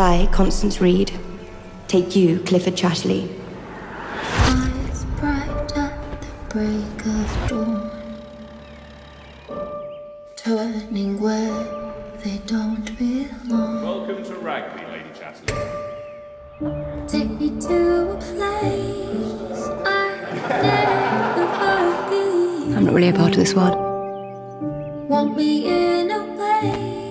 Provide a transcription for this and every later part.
I, Constance Reid, take you, Clifford Chatterley. Eyes bright at the break of dawn, turning where they don't belong. Welcome to Wragby, Lady Chatterley. Take me to a place I've never been. I'm not really a part of this world. Want me in a way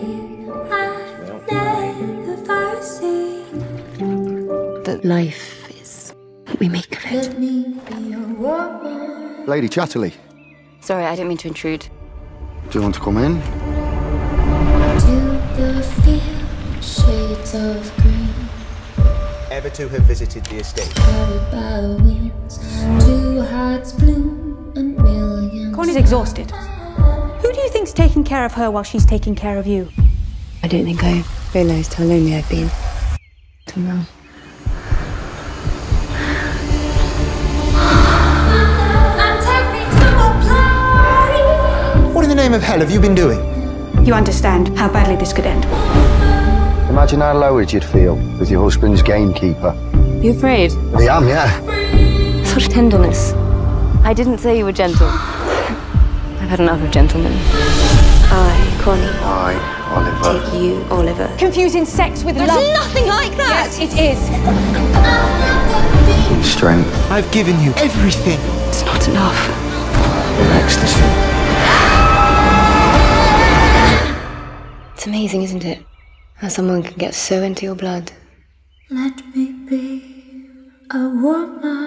seen. But life is what we make of it. Let me be a woman. Lady Chatterley, Sorry, I didn't mean to intrude. do you want to come in? To the field, shades of green, Ever to have visited the estate? carried by the winds. Two hearts bloom and millions. Connie's exhausted. Who do you think's taking care of her while she's taking care of you? I don't think I realised how lonely I've been. Till now. Name of hell have you been doing? You understand how badly this could end. Imagine how lowered you'd feel with your husband's gamekeeper. You afraid? I am, yeah. Such tenderness. I didn't say you were gentle. I've had enough of gentlemen. I, Connie, I, Oliver. take you, Oliver. Confusing sex with love. There's nothing like that! Yes, it is. Strength. I've given you everything. It's not enough. Ecstasy. Amazing, isn't it? How someone can get so into your blood. Let me be a woman.